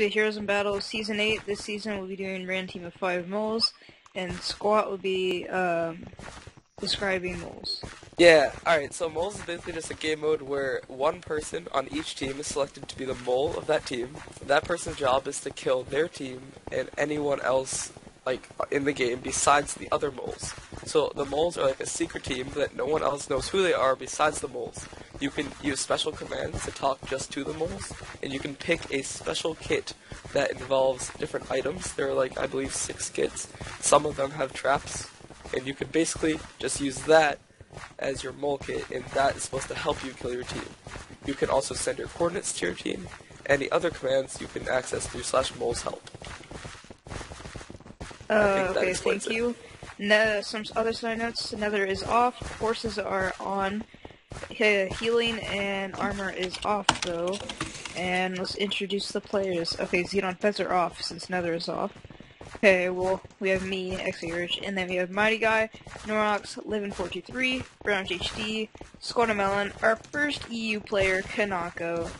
The Heroes in Battle Season 8. This season we'll be doing Rand Team of 5 moles, and Squat will be um, describing moles. Yeah, alright, so moles is basically just a game mode where one person on each team is selected to be the mole of that team. That person's job is to kill their team and anyone else like in the game besides the other moles. So the moles are like a secret team that no one else knows who they are besides the moles. You can use special commands to talk just to the moles, and you can pick a special kit that involves different items. There are like I believe six kits. Some of them have traps, and you can basically just use that as your mole kit, and that is supposed to help you kill your team. You can also send your coordinates to your team. Any other commands you can access through slash moles help. Oh, that okay, thank it. you. No, some other side notes. Nether is off. Horses are on. He- healing and armor is off though. And let's introduce the players. Okay, Xenon Feds are off since Nether is off. Okay, well, we have me, XARich, and then we have Mighty Guy, Norox, Livin423, Brown HD, Squatamelon, our first EU player, Kanako,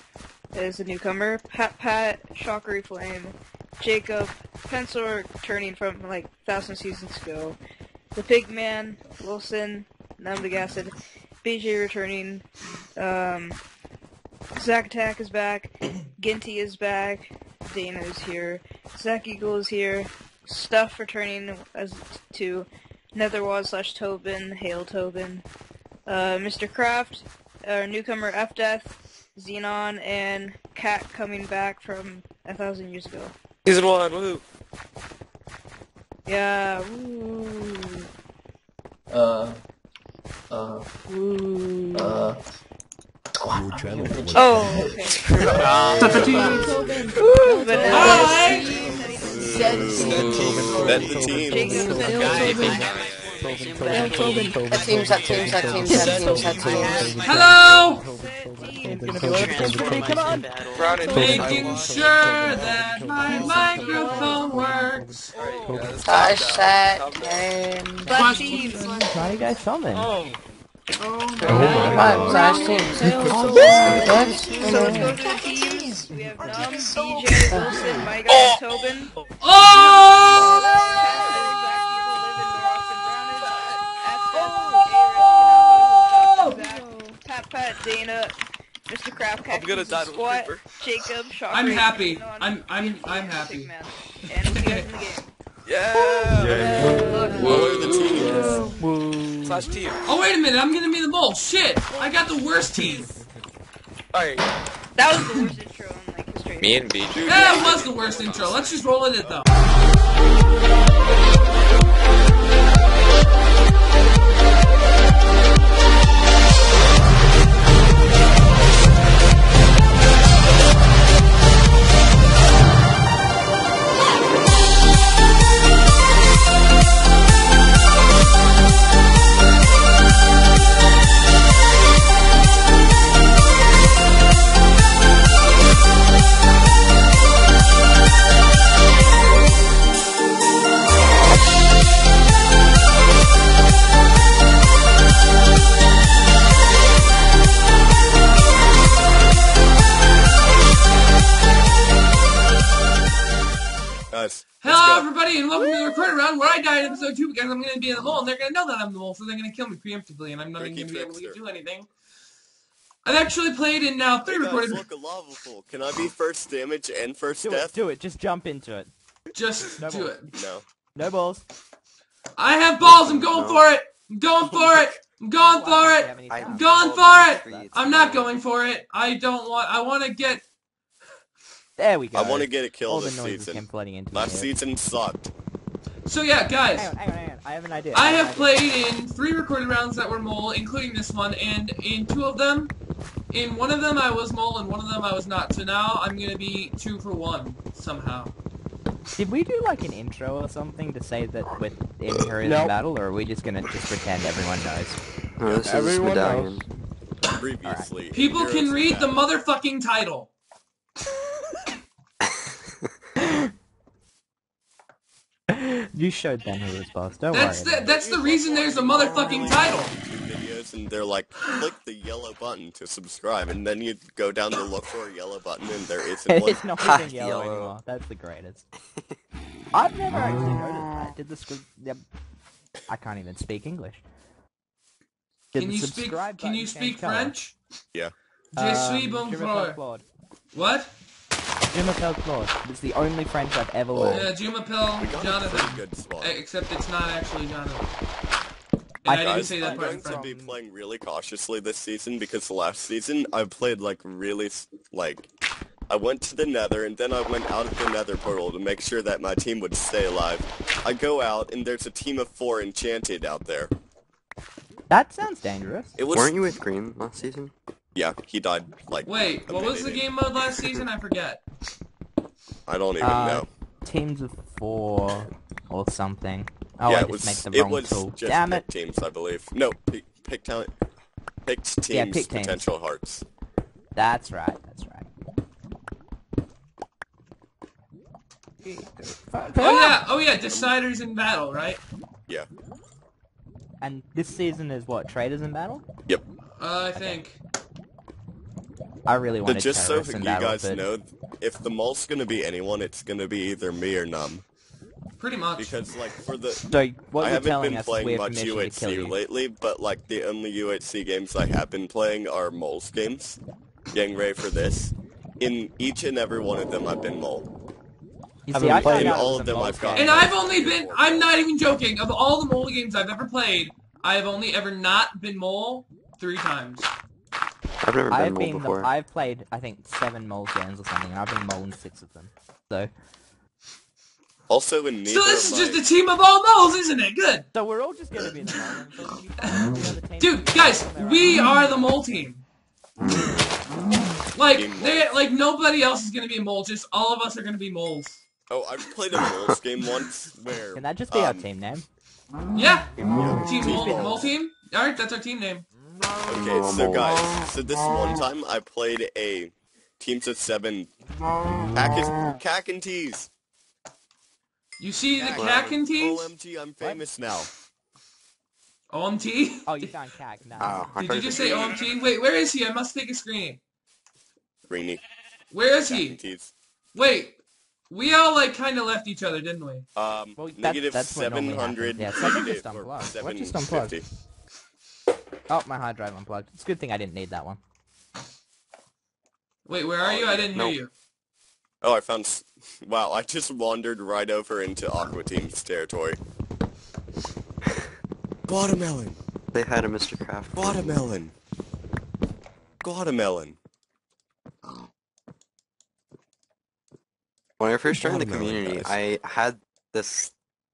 is a newcomer, Pat Pat, Shockery Flame, Jacob, Pencil turning from like thousand seasons ago, the Pigman, Wilson, Numdegased, BJ returning, um, Zack Attack is back, Ginty is back, Dana is here, Zack Eagle is here, Stuff returning as to Netherwad slash Tobin, Hail Tobin, uh, Mr. Kraft, our newcomer F Death, Xenon, and Cat coming back from a thousand years ago. Season one, woohoo! Yeah, woo, Uh, uh, woo. uh. Your channel was Oh, okay. Ooh, but now Hi. Bet the team. Jacob said That teams, that teams, that teams, that teams, that teams. Hello! Brown and Making sure that my microphone works. Touch that game. Slash teams. Try to get something. Oh, Come on, slash teams. Let's, So let's go through the teams. We have Num, DJ, Wilson, My Guy, Tobin. Oh! Pat Pat, Dana, Mr. Kraft, I'm gonna die to Squat, creeper. Jacob, Shocker. I'm happy. I'm I'm I'm happy. Pigman. And we'll see you guys in the game. Yeah! What are the teams? Slash team. Oh wait a minute, I'm gonna be the mole. Shit! I got the worst team. Alright, That was the worst intro in like history. Me and BJ. That was the worst intro. Let's just roll with it though. Guys. Hello everybody and welcome to the recording round where I die in episode 2 because I'm gonna be in the mole and they're gonna know that I'm the mole so they're gonna kill me preemptively and I'm not even gonna be able to do anything. I've actually played in now three Hey guys, recorded look, a lava pool. Can I be first damage and first Do it, death? do it. Just jump into it. just No do more. it. No. No balls. I have balls, I'm going for it! I'm going for it! I'm going for it! I'm going for it! I'm not going for it. I don't want I wanna get There we go. I want to get a kill All the this noises season. came flooding into Last my season sucked. So yeah, guys. Hang on, hang on, hang on. I have an idea. I an have idea. played in three recorded rounds that were mole, including this one, and in two of them, in one of them I was mole, and one of them I was not. So now I'm gonna be two for one somehow. Did we do like an intro or something to say that with in Heroes in Nope. Battle, or are we just gonna just pretend everyone knows? No, this is Everyone medallion. Previously. in People can in read the motherfucking title. You showed them who was boss. Don't That's worry. the that's the reason there's a motherfucking title. videos videos and they're like, click the yellow button to subscribe, and then you go down to look for a yellow button and there isn't one. it's not even yellow, yellow. anymore. That's the greatest. I've never actually noticed that. Did the sc- yep. I can't even speak English. Did Can you speak? Can you speak colour? French? Yeah. Je suis Um, bon Je frère. m'appelle Claude. What? Je m'appelle Claude. It's the only French I've ever learned. Yeah, Jim Appel, We got a pretty Jonathan. good spot. Eh, Except it's not actually Jonathan. I- I, didn't Guys, say that I'm part going to be playing really cautiously this season because last season I played like really like I went to the Nether and then I went out of the Nether portal to make sure that my team would stay alive. I go out and there's a team of four enchanted out there. That sounds dangerous. It was Weren't you with Green last season? yeah. He died like Wait, what was the game mode last season? I forget. I don't even Uh, know. Teams of four or something. Oh, yeah, I it just was make the it wrong was tool. just Damn pick it! teams I believe. No, pick, pick talent. Picked teams, Yeah, pick teams. potential hearts. That's right. That's right. Oh yeah, oh yeah, deciders in battle, right? Yeah. And this season is what? Traders in battle? Yep. Uh, I think. I really But wanted just so terrorists you in battle, guys but know, if the mole's gonna be anyone, it's gonna be either me or Num. Pretty much. Because like for the So what I haven't been us is we playing much permission to kill UHC you. lately, but like the only UHC games I have been playing are moles games. Getting ready for this. In each and every one of them, I've been mole. You I've see, been I playing found In all of them, I've got- And I've only been, I'm not even joking, of all the mole games I've ever played, I have only ever not been mole three times. I've never I've mole been, before. I've played, I think, seven mole games or something, and I've been mole in six of them. So, Also, in neither So this of is just my- a team of all moles, isn't it? Good. so we're all just gonna be the mole. and so when you find the other team- Dude, guys, we are the mole team. Like, they, like nobody else is gonna be a mole. Just all of us are gonna be moles. Oh, I've played a moles game once where. Can that just be our um, team name? Yeah, Team team mole, mole team. All right, that's our team name. Okay, so guys, so this one time I played a teams of seven cack cack and tees. You see the Cack. cack and tees? OMG, I'm famous now. OMT. Oh, you found CAG. Nice. Oh, Did you just say OMT? Wait, where is he? I must take a screen. Greeny. Where is Cack he? and tees. Wait, we all like kind of left each other, didn't we? Um, Well, that- negative that's 700. Yeah, something negative just or unplugged. What just unplugged? 750. Oh, my hard drive unplugged. It's a good thing I didn't need that one. Wait, where are you? I didn't Nope. hear you. Oh, I found. s- Wow, I just wandered right over into Aqua Team's territory. Watermelon. They had a Mr. Craft. Watermelon. Watermelon. When I first joined the community, guys. I had this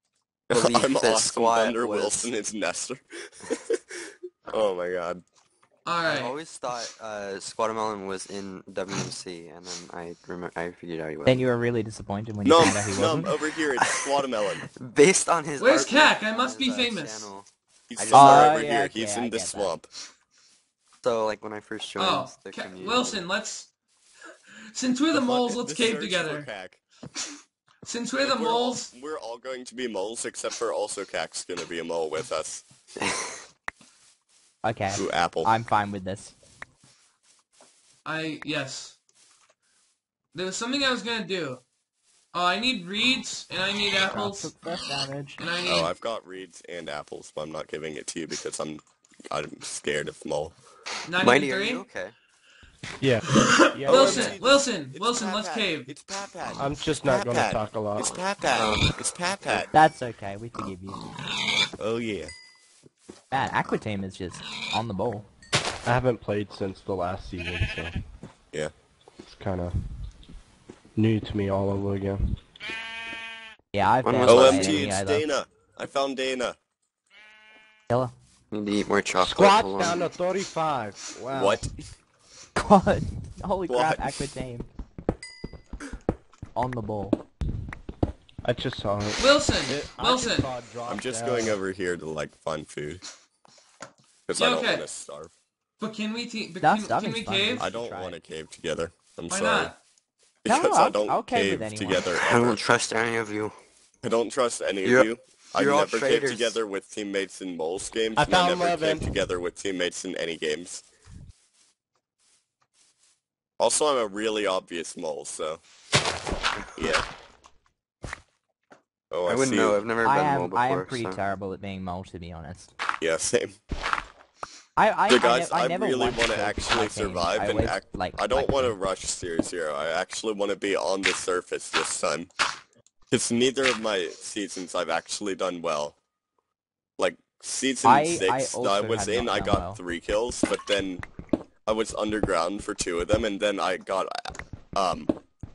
belief I'm that awesome. Squat Thunder was- Wilson is Nestor. Oh my god. All I always thought uh, Squatamelon was in WMC, and then I remember I figured out he was. Then you were really disappointed when you Num, found out he num, wasn't. over here, it's Watermelon. Based on his. Where's art Cac? I on must his, be uh, famous. channel. He's I somewhere Oh, over yeah, here. okay, He's I in the get that. swamp. So like when I first joined Oh, the Ca- community. Wilson, let's. Since we're the moles, let's The cave together. Since we're the We're moles, We're all going to be moles, except for also Cac's gonna be a mole with us. Okay, Ooh, Apple. I'm fine with this. I yes. There was something I was gonna do. Oh, I need reeds and I need apples Took first damage. and I oh, need. Oh, I've got reeds and apples, but I'm not giving it to you because I'm I'm scared of mole. Mighty, are 93? you okay? Yeah. yeah. Wilson, Wilson, It's Wilson, Pat let's Pat. cave. It's Pat Pat. I'm just not going to talk a lot. It's Pat Pat. It's Pat Pat. That's okay, we forgive you. Oh yeah. Man, Aqua Team is just on the ball. I haven't played since the last season, so Yeah. it's kind of new to me all over again. Yeah, I've been? OMG, it's either. Dana. I found Dana. Killer. Need to eat more chocolate. Squats Hold down to 35. Wow. What? God, holy crap, What? Aqua Team. On the ball. I just saw it. Wilson, It- Wilson. just saw it drop I'm just down. going over here to like find food. Because Yeah, I don't okay. want to starve. But can we te- but can, can we cave? I don't want to cave together. I'm Why sorry. not? No, Because I'll- I don't I'll cave cave with anyone. together I don't trust any of you. I don't trust any You're- of you. I You're all never came traitors. together with teammates in Moles games. I and I never Levin. came together with teammates in any games. Also, I'm a really obvious mole, so yeah. Oh, I, I wouldn't see know. you. I've never I been mole before. I am pretty so. terrible at being mole, to be honest. Yeah, same. I I, So I, guys, ne- I, I never really want wanna actually survive and always, act- like I don't like want to to- rush Series Zero. I actually want to be on the surface this time. Because neither of my seasons I've actually done well. Like, season I- I 6 that I was in, I got well. three kills, but then I was underground for two of them, and then I got, um,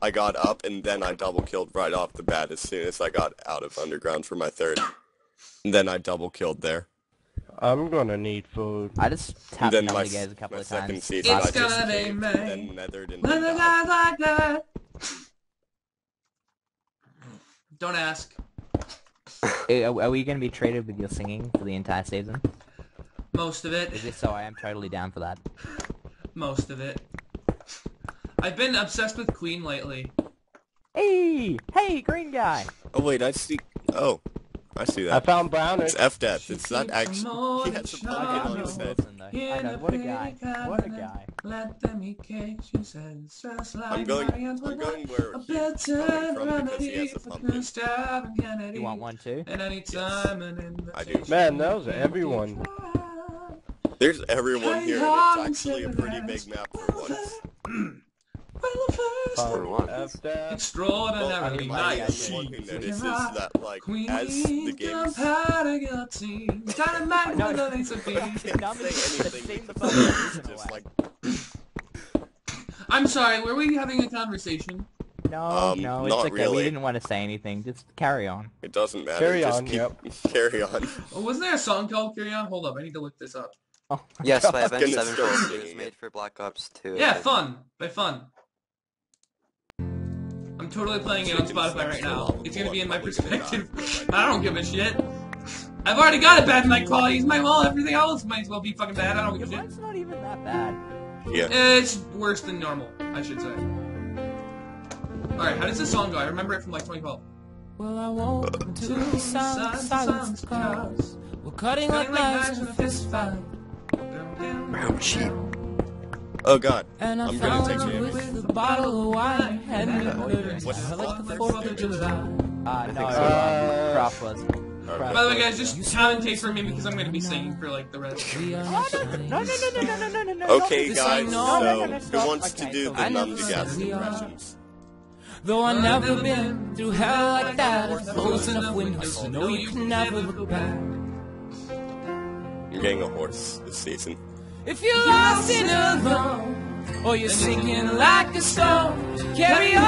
I got up, and then I double killed right off the bat as soon as I got out of underground for my third. And then I double killed there. I'm gonna need food. I just And tapped then the my, navigators a couple my of second times. season, It's I gonna be me. then nethered and When then the died. guys like that. Don't ask. Are, are we going to be traded with your singing for the entire season? Most of it. Is this so? I am totally down for that. Most of it. I've been obsessed with Queen lately. Hey, hey, green guy. Oh wait, I see. Oh, I see that. I found Browner. It's F death. It's not keeps actually. He than has a shallow. pocket on I'm his head. I know. What a guy. cabinet, What a guy. Let them eat cake, she says. Just like I'm going. Marie I'm going where A he's better coming from because he remedy has a for pumpkin. Gustav and Kennedy. You want one too? And anytime an I do. Man, those are everyone. There's everyone here, and it's actually a pretty big map for once. extraordinarily I mean, I'm nice. the one who Nice. notices that, like, Queen as the games. compatibility. Dynamite No. with a laser beam. can't None say of the- the anything same it's just like I'm sorry, were we having a conversation? No, Um, no, it's not okay. really. We didn't want to say anything. Just carry on. it doesn't matter. Carry just on, keep, yep. Carry on. Oh, wasn't there a song called Carry On? Hold up, I need to look this up. Oh, Yes, God. by Goodness, Avenged Sevenfold. It was made for Black Ops 2. Yeah, fun. By fun. I'm totally playing it on Spotify right now. It's gonna be in my perspective. I don't give a shit. I've already got a bad mic quality. It's my wall. everything else might as well be fucking bad. I don't Your give a shit. mic's not even that bad. Yeah. It's worse than normal, I should say. Alright, how does this song go? I remember it from like 2012. Well, I woke into uh. the sound, silence cars. We're cutting like Cutting like knives knives in a fist fight. Brown sheep. Oh god. And I I'm gonna take her damage. with a bottle of wine. Hadn't been hurt What since the like the 4th of July. Uh, no, think uh, so. Was. Okay. By the way, guys, just commentate for me because I'm gonna be singing for like the rest. We are Oh, not no, no, no, no, no, no, no, no, no, Okay, guys. ain't So, no- no, no, no, who stop. wants to do so the I never Numdigas said we are. impressions? Though I never been through hell like that, close enough windows to know you can never look back. I'm getting a horse this season. If you're lost and alone, or you're sinking like a stone, carry on.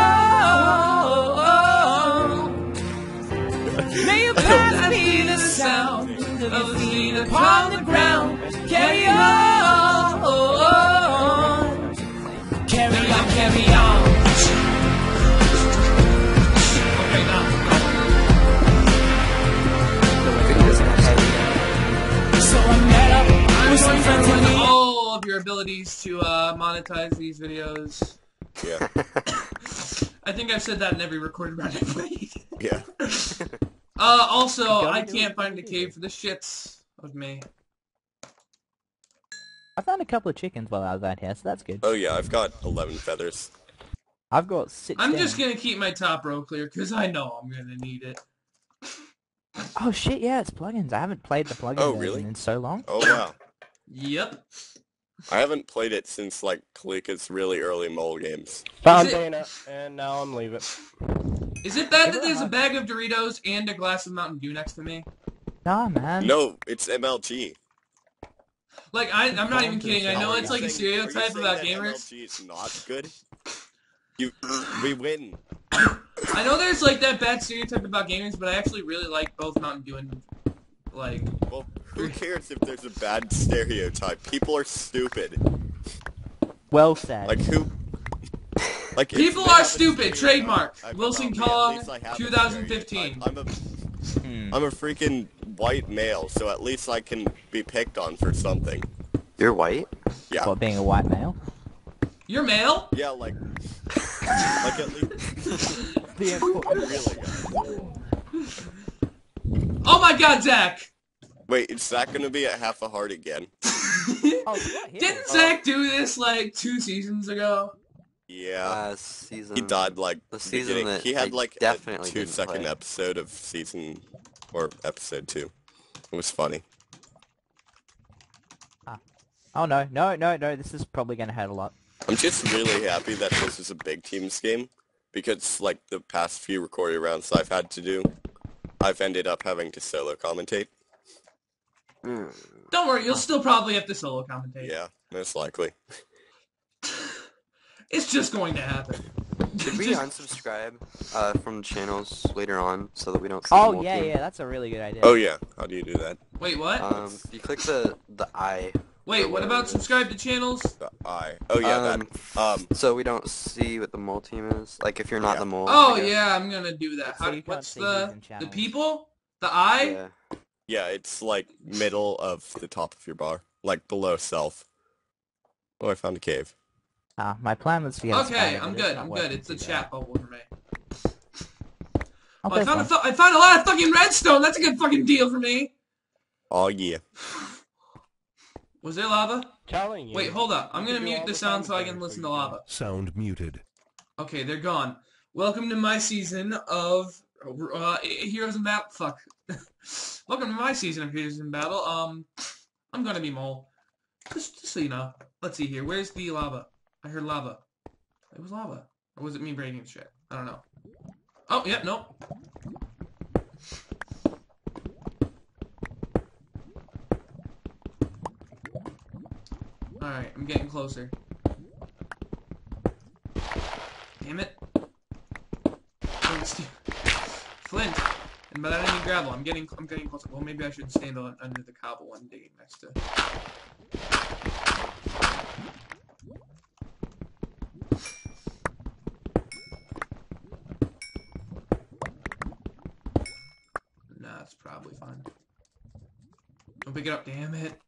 May your path be the sound of your feet upon the ground. Carry on. Carry on, carry on. So I met up with some friends of your abilities to uh, monetize these videos. Yeah. I think I've said that in every recorded round I played. Yeah. Uh, also, I can't find a cave for the shits of me. I found a couple of chickens while I was out here, so that's good. Oh yeah, I've got 11 feathers. I've got six. I'm just gonna keep my top row clear because I know I'm gonna need it. Oh shit! Yeah, it's plugins. I haven't played the plugin Oh, really? in so long. Oh wow. Yep. I haven't played it since like Kalika's really early mole games. Found it- Dana, and now I'm leaving. Is it bad that there's a bag of Doritos and a glass of Mountain Dew next to me? Nah, man. No, it's MLG. Like I, I'm not even kidding. I know it's like a saying- are you stereotype saying about gamers. MLG is not good. You, we win. I know there's like that bad stereotype about gamers, but I actually really like both Mountain Dew and like. Well, who cares if there's a bad stereotype? People are stupid. Well said. Like who? Like People are stupid. Trademark. about Wilson me, Kong, least I have a 2015. stereotype. I'm a, Hmm. I'm a freaking white male, so at least I can be picked on for something. You're white? Yeah. What, being a white male? You're male? Yeah, like, like at least The important. really. Oh my god, Zach! Wait, is Zach gonna be at half a heart again? Oh, what? Didn't Zach do this like two seasons ago? Yeah. Last season. he died like the season that he had like definitely a two play. episode of season or episode two. It was funny. Ah. Oh no, no, no, no. This is probably gonna hurt a lot. I'm just really happy that this is a big teams game because like the past few recording rounds I've had to do, I've ended up having to solo commentate. Don't worry, you'll still probably have to solo commentate. Yeah, most likely. It's just going to happen. Did we unsubscribe uh, from the channels later on so that we don't see Oh the yeah, multi? yeah. That's a really good idea. Oh yeah, how do you do that? Wait, what? Um, you click the the I. Wait, what about subscribe to channels? The I. Oh yeah, um, that. Um, So we don't see what the mole team is. Like if you're not Yeah. the mole. Oh yeah, I'm gonna do that. So How, you can't what's the the people? The I? Yeah. Yeah, it's like middle of the top of your bar, like below self. Oh, I found a cave. Ah, my plan was to get. a Okay, I'm good. I'm good. It's a too chat bad. bubble for me. Oh, I found a one. I found a lot of fucking redstone. That's a good fucking deal for me. Oh yeah. Was there lava? Telling you. Wait, hold up. I'm gonna mute the the sound so I can listen to lava. Sound muted. Okay, they're gone. Welcome to my season of uh, Heroes in Battle. Fuck. Welcome to my season of Heroes in Battle. Um, I'm gonna be mole. Just, just so you know. Let's see here. Where's the lava? I heard lava. It was lava. Or was it me breaking shit? I don't know. Oh, yeah, no. Alright, I'm getting closer. Damn it. Flint, And by that I mean gravel. I'm getting I'm getting closer. Well maybe I should stand on, under the cobble one digging next to Nah, it's probably fine. Don't pick it up, damn it.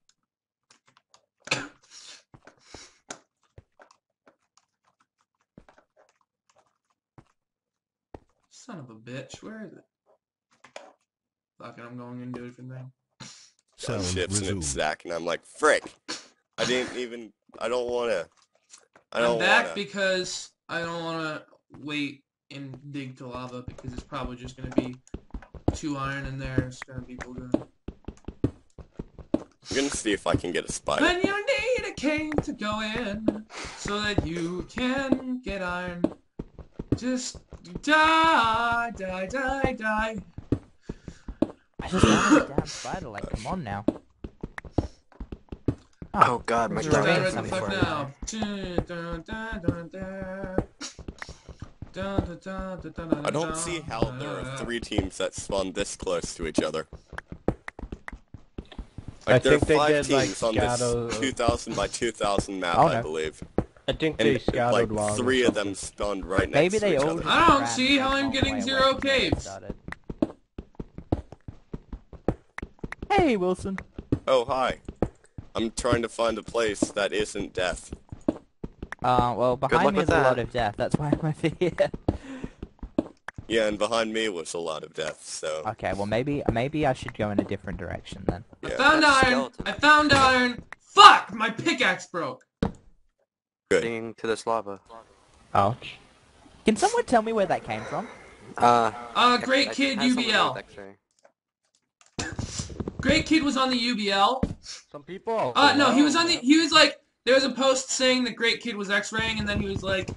Son of a bitch, where is it? Fucking, I'm going into a different thing. Sound Sound shifts and resumed. it's Zach, and I'm like, frick. I didn't even. I don't wanna. I I'm don't back wanna. because I don't want to wait and dig to lava because it's probably just going to be two iron in there. It's going to be gonna... I'm gonna see if I can get a spider. When you need a cave to go in so that you can get iron, just die, die, die, die. I just wanted a damn spider. Like, come on now. Ah. Oh god, my Where's Die the god. rain right the coming now. Dun, I don't see how there are three teams that spawn this close to each other. I Like there are think they five did, like, teams on this 2,000 by 2,000 map, Oh, I believe, I think and they scattered like lava or three of them stunned right next Maybe to they each all. other. I don't see how I'm getting zero away from where caves. Hey, Wilson. Oh hi, I'm trying to find a place that isn't death. Uh, well, luck behind me with is a lot of death. That's why I'm over here. Yeah, and behind me was a lot of death. So Okay, well maybe maybe I should go in a different direction then. I found iron. skeleton. I found iron. Fuck! My pickaxe broke. Good. Digging to this lava. Ouch. Can someone tell me where that came from? Uh, Uh, Great I- Kid has something UBL. Great Kid was on the UBL. Some people. Uh, no, he was on the. He was like, there was a post saying that Great Kid was X-raying, and then he was like,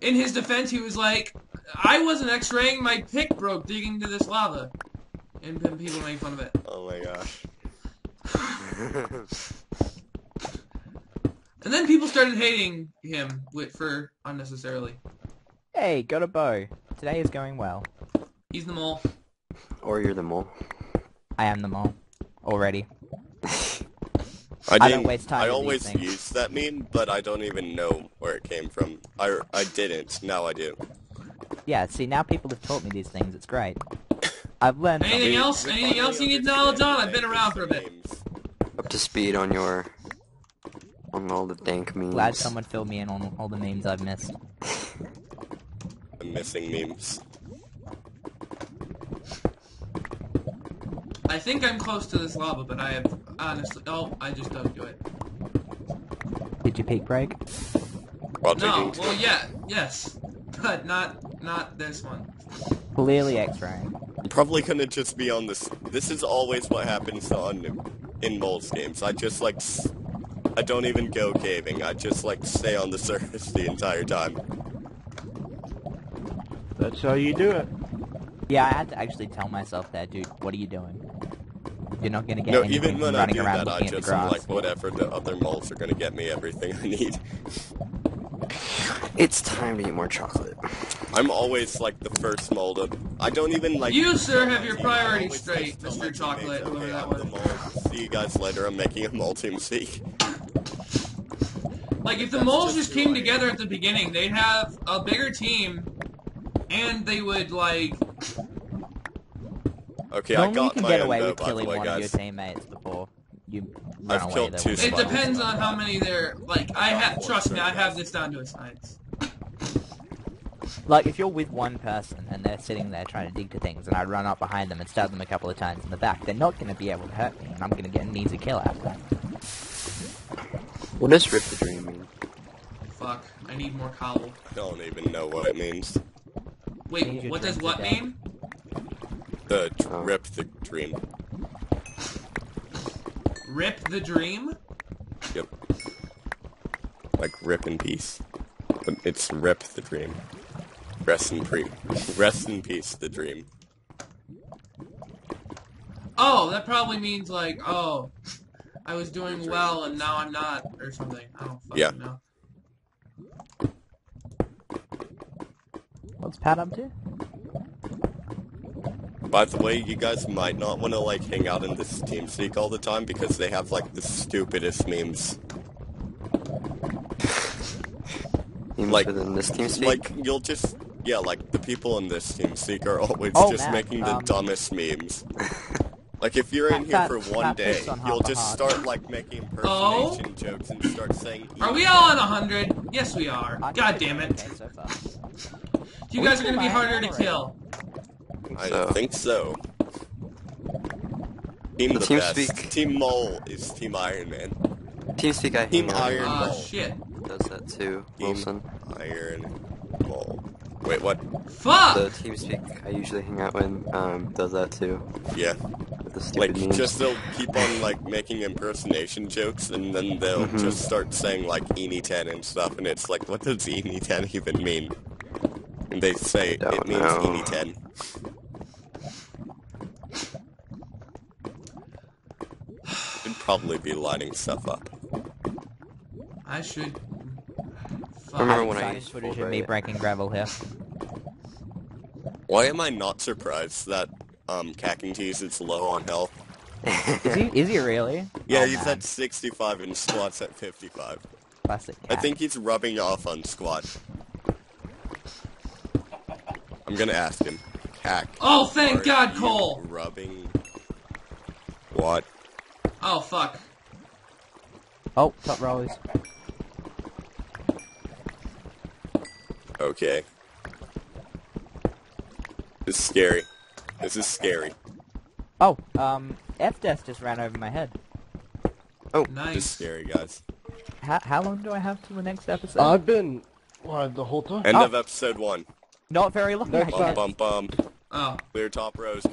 in his defense, he was like, I wasn't X-raying. My pick broke digging into this lava, and then people made fun of it. Oh my gosh. And then people started hating him with, for unnecessarily. Hey, got a bow. Today is going well. He's the mole. or you're the mole. I am the mole. Already. I I don't didn't. waste time I always things. use that meme, but I don't even know where it came from. I I didn't. Now I do. Yeah, see now people have taught me these things. It's great. I've learned. Anything else? Anything else you need knowledge on? I've been around for a bit. Up to speed on your... On all the dank memes. Glad someone filled me in on all the memes I've missed. The missing memes. I think I'm close to this lava, but I have honestly. Oh, I just dug to it. Did you peak break? While No, digging. well, yeah, yes, but not not this one. Clearly X-raying. I'm probably gonna just be on this. This is always what happens on in moles games. I just like. S- I don't even go caving. I just like stay on the surface the entire time. That's how you do it. Yeah, I had to actually tell myself that, dude. What are you doing? You're not gonna get No, anything even from when I running do around that, I looking at the just am like, whatever. The other moles are gonna get me everything I need. It's time to eat more chocolate. I'm always like the first mole to. I don't even like. You, sir, have your priorities straight, Mr. Chocolate, whoever "Okay, that I'm was." the mole. See you guys later. I'm making a mole team seek. Like if the That's moles just just came I together at the beginning, they'd have a bigger team, and they would like. Okay, I Normally you got can my get away though, with killing way, one of your teammates before you run I've away. killed though. two It depends on how many there. Like I have. Trust me, I have this down to a science. Like if you're with one person and they're sitting there trying to dig to things, and I run up behind them and stab them a couple of times in the back, they're not going to be able to hurt me, and I'm going to get an easy kill out of that. What does Rip the Dream mean? Fuck, I need more cobble. Don't even know what it means. Wait, what does what mean? The Oh. rip the dream. Rip the dream? Yep. Like rip in peace. But it's rip the dream. Rest in pre. Rest in peace, the dream. Oh, that probably means like, oh, I was doing well and now I'm not, or something. I don't fucking Yeah. know. What's Pat up to? By the way, you guys might not want to like hang out in this TeamSpeak all the time because they have like the stupidest memes. Memes Like- within this TeamSpeak? Like you'll just yeah, like the people in this TeamSpeak are always Oh, just man, making the um, dumbest memes. Like if you're in here for one day, on you'll just heart. start like making impersonation Oh? jokes and start saying. Are we all on a hundred? Yes, we are. I'm God damn it. so. You guys are gonna be still harder to kill. I So- think so. Team the, The best. TeamSpeak- Team Mole is Team Iron Man. TeamSpeak I Team Iron with Mole. shit. does that too, Team Wilson. Iron Mole. Wait, what? Fuck! The TeamSpeak I usually hang out with um, does that too, Yeah. With the Like, stupid memes. just they'll keep on, like, making impersonation jokes, and then they'll Mhm. just start saying, like, Eeny 10 and stuff, and it's like, what does Eeny 10 even mean? And they say, it means know. Eeny 10. Should probably be lining stuff up. I should. Fuck. Remember when I science used footage Fulbright? of me breaking gravel here. Why am I not surprised that, um, Cackentees is low on health? Is he? Is he really? Yeah, Oh, he's man. at 65 and squats at 55. Classic I think he's rubbing off on squat. I'm gonna ask him. Cack. Oh, thank God, Cole! Rubbing. What? Oh, fuck. Oh, top rollers. Okay. This is scary. This is scary. Oh, um, F death just ran over my head. Oh, nice. this is scary, guys. How how long do I have till the next episode? I've been live the whole time. End Oh. of episode one. Not very long. Next I Bum guess. bum bum. Oh. Clear top rows, guys.